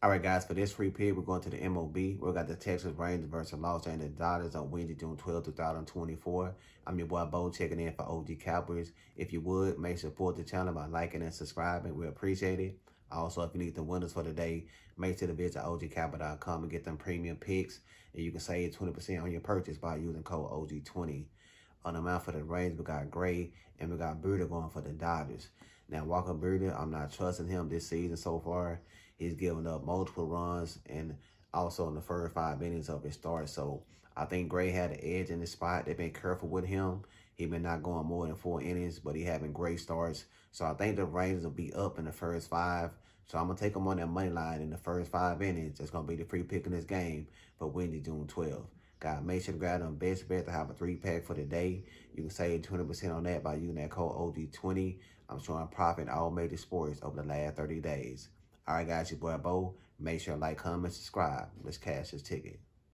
All right, guys, for this free pick, we're going to the MLB. We got the Texas Rangers versus Los Angeles Dodgers on Wednesday, June 12, 2024. I'm your boy Bo checking in for OG Cappers. If you would, make support the channel by liking and subscribing. We appreciate it. Also, if you need the winners for the day, make sure to visit OGcappers.com and get them premium picks. And you can save 20% on your purchase by using code OG20. On the mound for the Rangers, we got Gray and we got Buehler going for the Dodgers. Now, Walker Buehler, I'm not trusting him this season so far. He's given up multiple runs and also in the first five innings of his start. So I think Gray had an edge in the spot. They've been careful with him. He been not going more than four innings, but he having great starts. So I think the Rangers will be up in the first five. So I'm going to take them on that money line in the first five innings. That's going to be the free pick in this game for Wednesday, June 12th. God, make sure to grab them best bet to have a three pack for the day. You can save 20% on that by using that code OG20. I'm showing profit all major sports over the last 30 days. All right, guys, your boy Bo. Make sure to like, comment, subscribe. Let's cash this ticket.